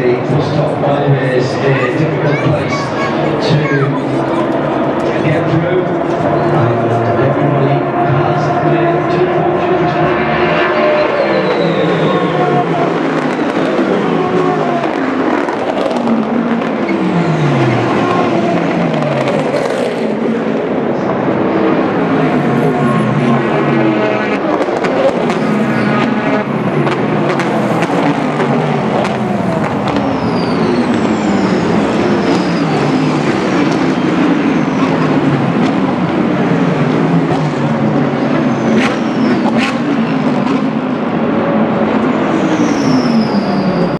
the first